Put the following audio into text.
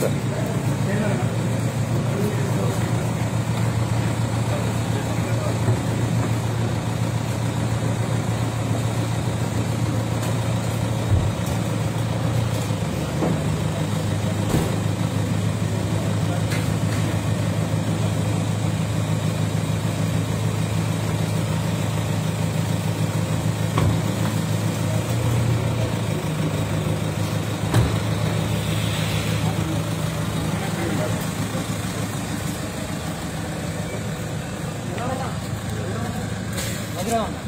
Sir. దగ్గర ఉన్నా